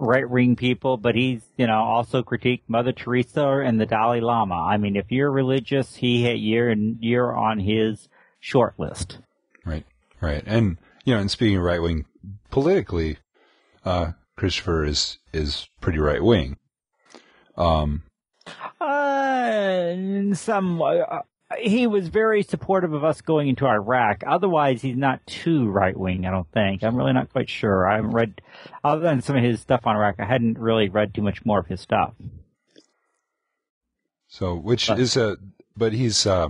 right wing people, but he's, you know, also critiqued Mother Teresa and the Dalai Lama. I mean, if you're religious, he hit year and year on his short list. Right, right. And, you know, and speaking of right wing politically, uh, Christopher is, is pretty right wing. Um, uh, some, uh, he was very supportive of us going into Iraq. Otherwise, he's not too right wing. I don't think. I'm really not quite sure. I haven't read, other than some of his stuff on Iraq. I hadn't really read too much more of his stuff. So, which but, is a, but he's, uh,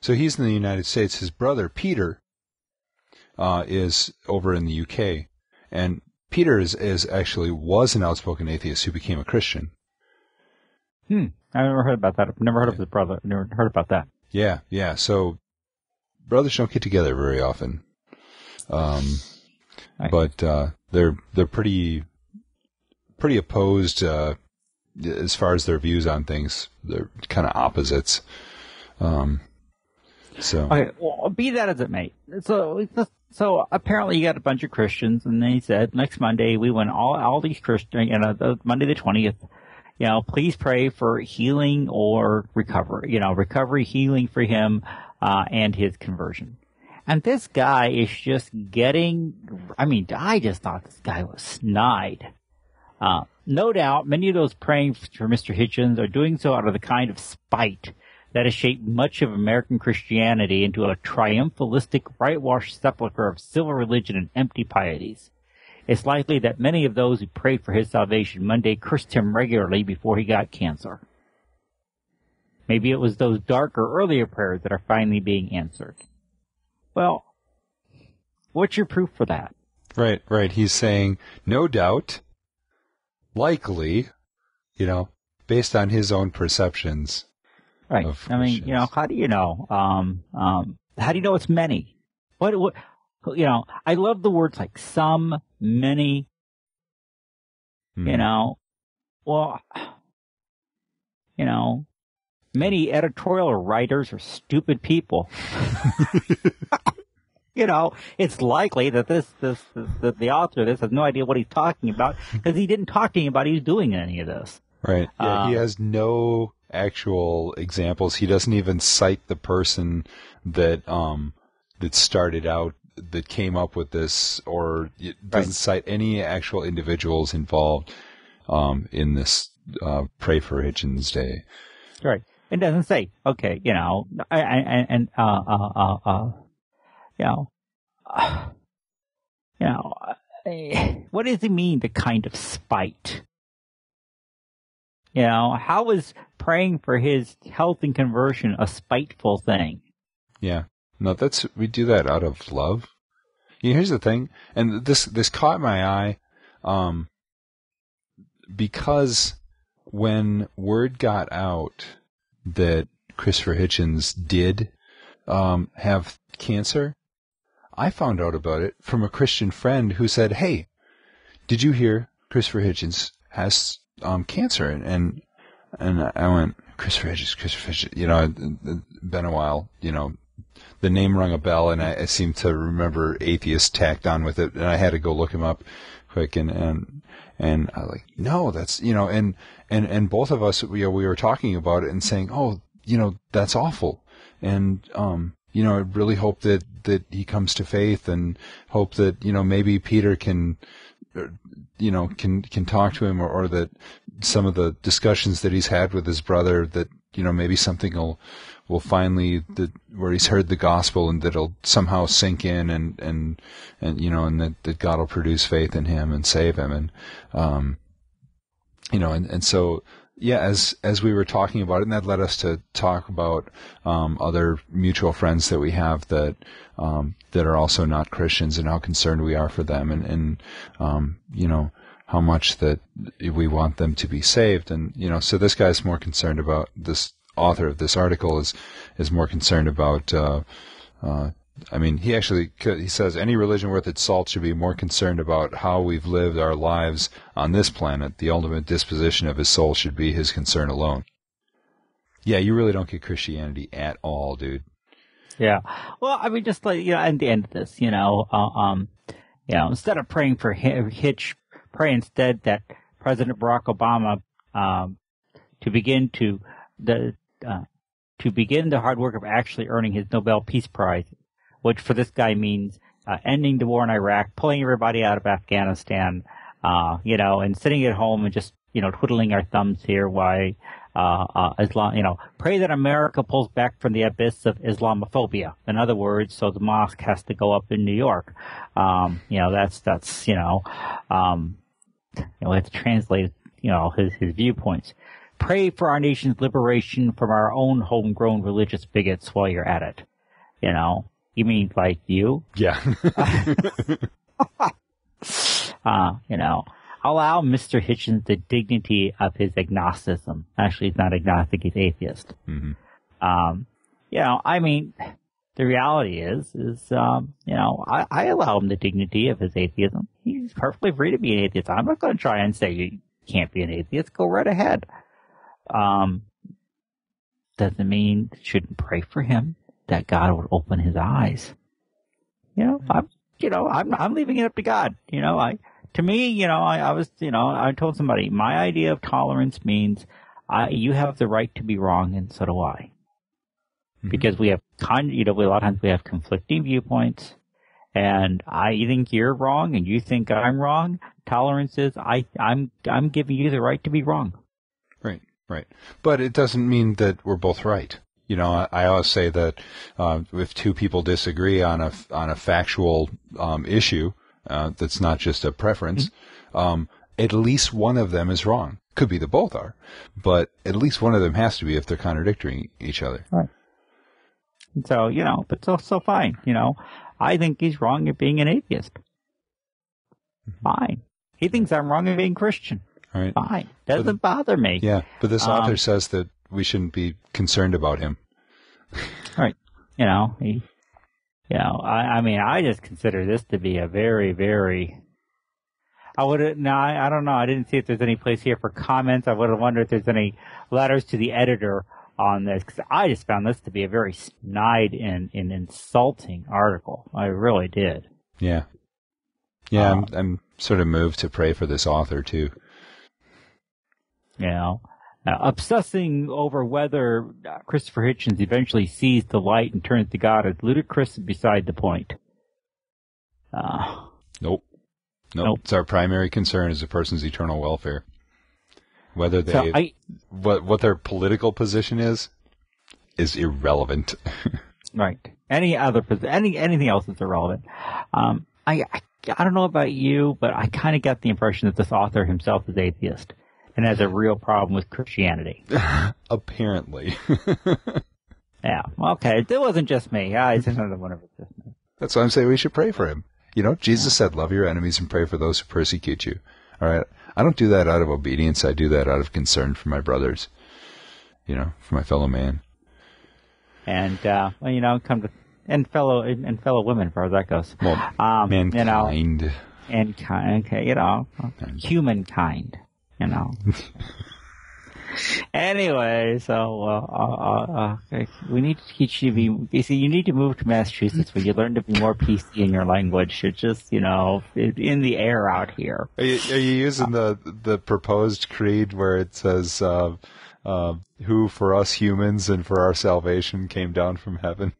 so he's in the United States. His brother Peter uh, is over in the UK, and Peter is, is actually was an outspoken atheist who became a Christian. Hmm. I never heard about that. I've never heard yeah. of his brother. Never heard about that. Yeah, yeah. So brothers don't get together very often. Um, right. but uh, they're they're pretty pretty opposed uh, as far as their views on things. They're kind of opposites. Um, so okay, well, be that as it may. So so apparently you got a bunch of Christians, and they said next Monday we want all all these Christians, you know, Monday the twentieth you know, please pray for healing or recovery, you know, recovery, healing for him, uh, and his conversion. And this guy is just getting, I mean, I just thought this guy was snide. Uh, no doubt many of those praying for Mr. Hitchens are doing so out of the kind of spite that has shaped much of American Christianity into a triumphalistic whitewashed sepulchre of civil religion and empty pieties. It's likely that many of those who prayed for his salvation Monday cursed him regularly before he got cancer. Maybe it was those darker earlier prayers that are finally being answered. Well, what's your proof for that? Right, right. He's saying, no doubt, likely, you know, based on his own perceptions. Right. I mean, you know, how do you know? Um, um, how do you know it's many? What, what, you know, I love the words like some, many, you hmm. know, well, you know, many editorial writers are stupid people. you know, it's likely that this, this, this that the author of this has no idea what he's talking about because he didn't talk to anybody who's doing any of this. Right. Yeah, um, he has no actual examples. He doesn't even cite the person that um that started out that came up with this, or it doesn't right. cite any actual individuals involved um, in this uh, Pray for Hitchens Day. Right. It doesn't say, okay, you know, I, I, and, uh, uh, uh, uh, you know, you know, what does it mean, the kind of spite? You know, how is praying for his health and conversion a spiteful thing? Yeah. No, that's we do that out of love. Here's the thing, and this this caught my eye, um, because when word got out that Christopher Hitchens did um, have cancer, I found out about it from a Christian friend who said, "Hey, did you hear Christopher Hitchens has um, cancer?" And, and and I went, "Christopher Hitchens, Christopher Hitchens." You know, been a while. You know, the name rung a bell, and I, I seem to remember atheist tacked on with it, and I had to go look him up quick, and and and I like no, that's you know, and and and both of us, we we were talking about it and saying, oh, you know, that's awful, and um, you know, I really hope that that he comes to faith, and hope that you know maybe Peter can uh, you know can can talk to him or, or that some of the discussions that he's had with his brother that you know maybe something will will finally the where he's heard the gospel and that it'll somehow sink in and and and you know and that, that God will produce faith in him and save him. And um you know and and so yeah as as we were talking about it and that led us to talk about um other mutual friends that we have that um that are also not Christians and how concerned we are for them and and um you know how much that we want them to be saved. And you know so this guy's more concerned about this author of this article is is more concerned about. Uh, uh, I mean, he actually he says any religion worth its salt should be more concerned about how we've lived our lives on this planet. The ultimate disposition of his soul should be his concern alone. Yeah, you really don't get Christianity at all, dude. Yeah. Well, I mean, just like you know, at the end of this, you know, uh, um, you know, instead of praying for Hitch, pray instead that President Barack Obama um, to begin to the uh, to begin the hard work of actually earning his Nobel Peace Prize, which for this guy means uh, ending the war in Iraq, pulling everybody out of Afghanistan, uh, you know, and sitting at home and just, you know, twiddling our thumbs here while, uh, uh, Islam, you know, pray that America pulls back from the abyss of Islamophobia. In other words, so the mosque has to go up in New York. Um, you know, that's, that's, you know, um, you know, we have to translate, you know, his, his viewpoints. Pray for our nation's liberation from our own homegrown religious bigots while you're at it. You know, you mean like you? Yeah. uh, you know, allow Mr. Hitchens the dignity of his agnosticism. Actually, he's not agnostic, he's atheist. hmm Um, you know, I mean, the reality is, is, um, you know, I, I allow him the dignity of his atheism. He's perfectly free to be an atheist. I'm not going to try and say you can't be an atheist. Go right ahead. Um, doesn't mean shouldn't pray for him that God would open his eyes. You know, I'm, you know, I'm, I'm leaving it up to God. You know, I, to me, you know, I, I was, you know, I told somebody my idea of tolerance means I, you have the right to be wrong and so do I. Mhm. Because we have con, you know, a lot of times we have conflicting viewpoints and I think you're wrong and you think I'm wrong. Tolerance is I, I'm, I'm giving you the right to be wrong. Right, right. But it doesn't mean that we're both right. You know, I, I always say that uh, if two people disagree on a on a factual um, issue uh, that's not just a preference, um, at least one of them is wrong. Could be that both are, but at least one of them has to be if they're contradicting each other. And so, you know, but so, so fine. You know, I think he's wrong at being an atheist. Fine. He thinks I'm wrong at being Christian. Right. Fine. Doesn't bother me. Yeah, but this Um, author says that we shouldn't be concerned about him. Right. You know, he, you know, I, I mean, I just consider this to be a very, very, I would, no, I, I don't know. I didn't see if there's any place here for comments. I would have wondered if there's any letters to the editor on this because I just found this to be a very snide and, and insulting article. I really did. Yeah. Yeah, Uh, I'm, I'm sort of moved to pray for this author too. You know, uh, obsessing over whether Christopher Hitchens eventually sees the light and turns to God is ludicrous and beside the point. Uh, Nope. Nope. Nope. It's our primary concern is a person's eternal welfare. Whether they so I, what what their political position is is irrelevant. Right. Any other any anything else is irrelevant. Um, I, I I don't know about you, but I kind of got the impression that this author himself is atheist and has a real problem with Christianity. Apparently. Yeah. Okay. It wasn't just me. Yeah, it's another one of. Just me. That's why I'm saying we should pray for him. You know, Jesus said, "Love your enemies and pray for those who persecute you." All right. I don't do that out of obedience. I do that out of concern for my brothers. You know, for my fellow man. And uh, well, you know, come to and fellow and fellow women, as far as that goes. Well, Um, you know, mankind. and kind, okay, you know, humankind, you know. anyway, so uh, uh, uh, we need to teach you to be. You see, you need to move to Massachusetts where you learn to be more PC in your language. It's just you know in the air out here. Are you, are you using the the proposed creed where it says, uh, uh, "Who for us humans and for our salvation came down from heaven"?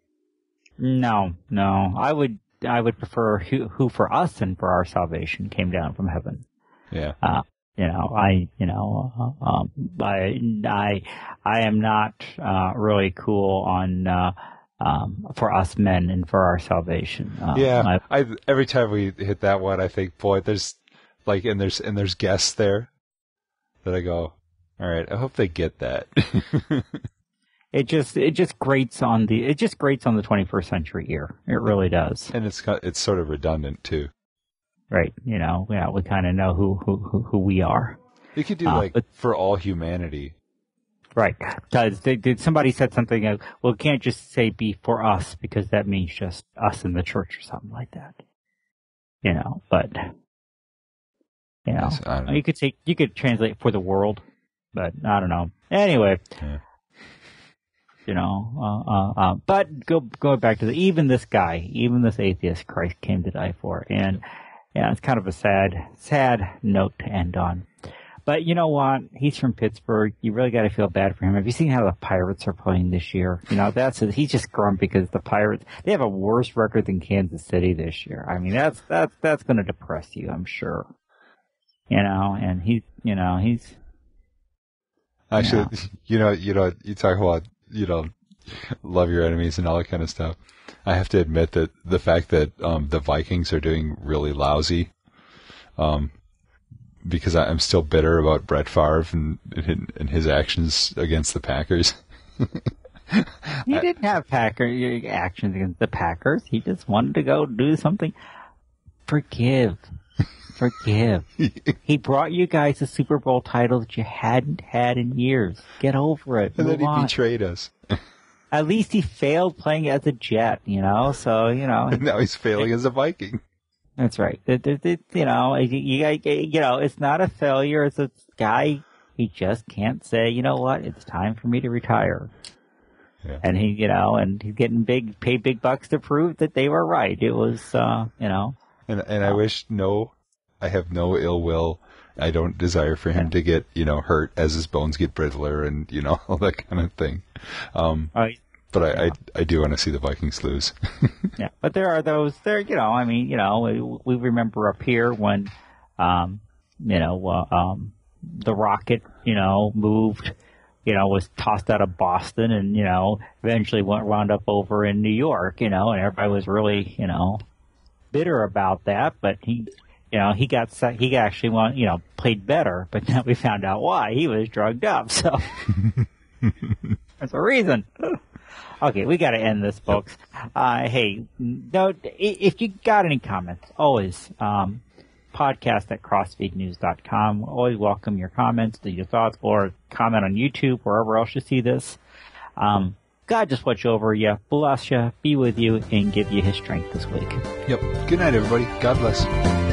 No, no, I would I would prefer who, who for us and for our salvation came down from heaven. Yeah. Uh, you know, I, you know, uh, um, I, I, I am not, uh, really cool on, uh, um, for us men and for our salvation. Uh, Yeah, I, I every time we hit that one, I think, boy, there's like, and there's and there's guests there that I go, all right, I hope they get that. it just, it just grates on the, it just grates on the 21st century ear. It really does. and it's got, it's sort of redundant too. Right. You know, yeah, we kind of know who, who, who, we are. You could do Uh, like but- for all humanity. Right. Because did somebody said something? Uh, well, it can't just say be for us because that means just us in the church or something like that. You know, but you know, Yes, know. you could say you could translate for the world, but I don't know. Anyway, Yeah. you know, uh, uh, uh, but go going back to the even this guy, even this atheist, Christ came to die for, and yeah, it's kind of a sad, sad note to end on. But you know what? He's from Pittsburgh. You really got to feel bad for him. Have you seen how the Pirates are playing this year? You know, that's he's just grumpy because the Pirates they have a worse record than Kansas City this year. I mean, that's that's that's going to depress you, I'm sure. You know, and he, you know, he's Actually, you know, you know, you know, you talk about, you know, love your enemies and all that kind of stuff. I have to admit that the fact that um, the Vikings are doing really lousy, um, because I, am still bitter about Brett Favre and, and his actions against the Packers. he didn't have Packer actions against the Packers. He just wanted to go do something. Forgive. Forgive. he brought you guys a Super Bowl title that you hadn't had in years. Get over it. And Move then he on. betrayed us. At least he failed playing as a Jet, you know. So you know. And now he's failing as a Viking. That's right. It, it, it, you know, you, you, you know, it's not a failure. It's a guy. He just can't say, you know what? It's time for me to retire. Yeah. And he, you know, and he's getting big, paid big bucks to prove that they were right. It was, uh, you know. And and I wish no, I have no ill will. I don't desire for him to get you know hurt as his bones get brittler and you know all that kind of thing. Um, uh, but I, I, I do want to see the Vikings lose. yeah, but there are those there. You know, I mean, you know, we, we remember up here when, um, you know, uh, um, the rocket, you know, moved you know, was tossed out of Boston and, you know, eventually went wound up over in New York, you know, and everybody was really, you know, bitter about that, but he, you know, he got, he actually won, you know, played better, but now we found out why. He was drugged up, so. That's a reason. Okay, we got to end this, folks. Uh, hey, no, if you got any comments, always um, podcast at crossfeednews.com. Always welcome your comments, your thoughts, or comment on YouTube, wherever else you see this. Um, God just watch over you, bless you, be with you, and give you his strength this week. Yep. Good night, everybody. God bless.